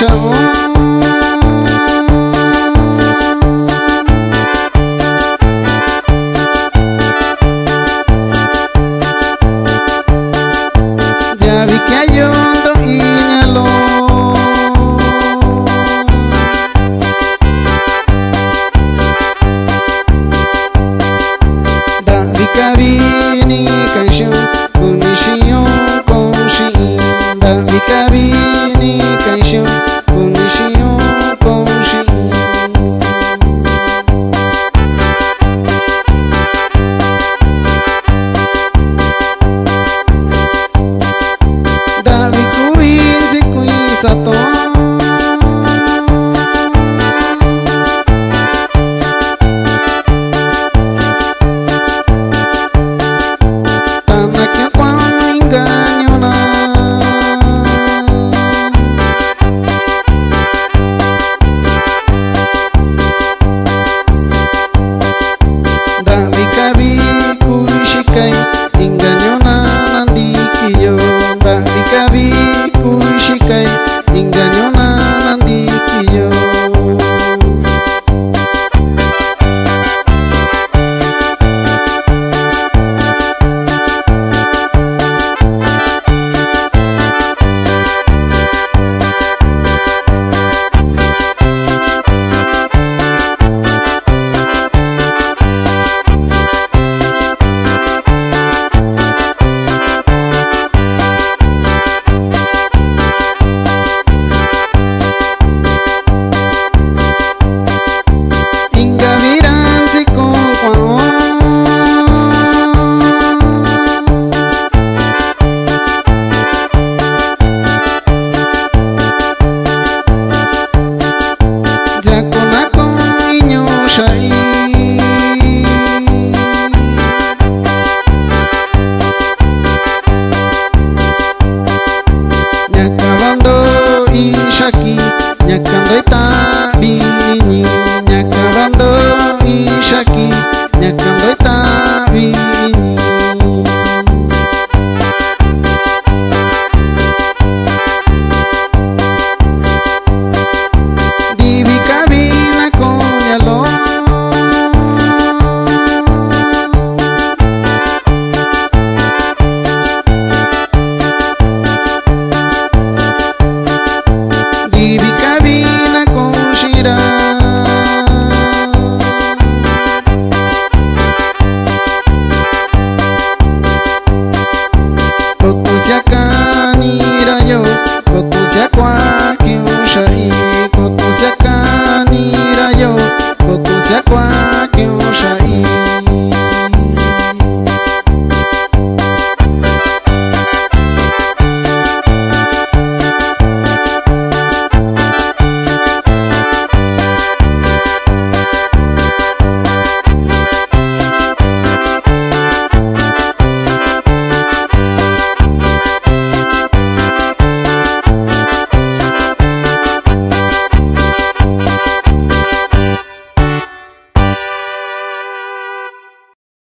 chão. Shaki, nyakando itabi, nyakavando ishaki kutusekwa kiusha i kutusekanirayo kutusekwa